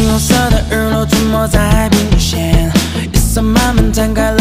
青红色的日落，出没在海平线，夜色慢慢摊开了。